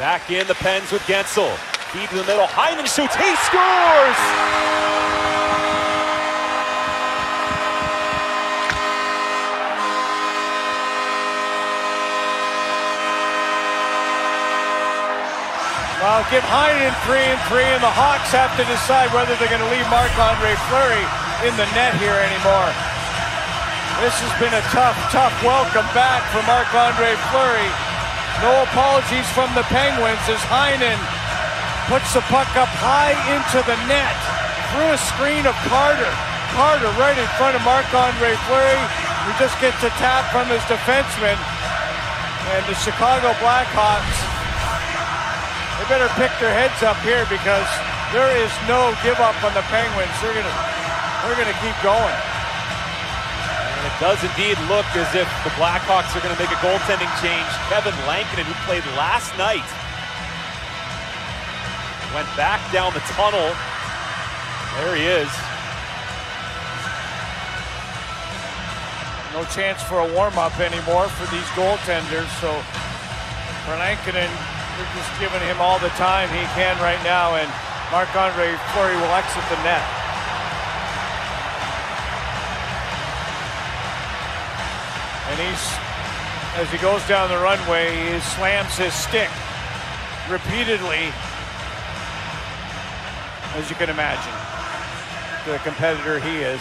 Back in the Pens with Guentzel. Feed to the middle. Heinen shoots. He scores! Well, give Heinen three and three, and the Hawks have to decide whether they're going to leave Marc-Andre Fleury in the net here anymore. This has been a tough, tough welcome back for Marc-Andre Fleury. No apologies from the Penguins as Heinen puts the puck up high into the net through a screen of Carter. Carter right in front of Marc-Andre Fleury. He just gets a tap from his defenseman. And the Chicago Blackhawks they better pick their heads up here because there is no give up on the Penguins. They're gonna they're gonna keep going. Does indeed look as if the Blackhawks are going to make a goaltending change. Kevin Lankinen, who played last night, went back down the tunnel. There he is. No chance for a warm-up anymore for these goaltenders. So for Lankinen, they're just giving him all the time he can right now, and Marc-Andre Fleury will exit the net. And he's, as he goes down the runway, he slams his stick repeatedly, as you can imagine, the competitor he is.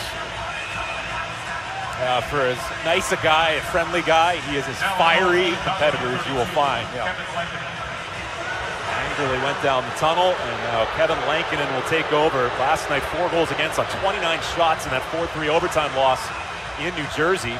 Uh, for as nice a guy, a friendly guy, he is as fiery competitor as you will find. Yeah. Angrily went down the tunnel, and now Kevin Lankinen will take over. Last night, four goals against on 29 shots in that 4-3 overtime loss in New Jersey.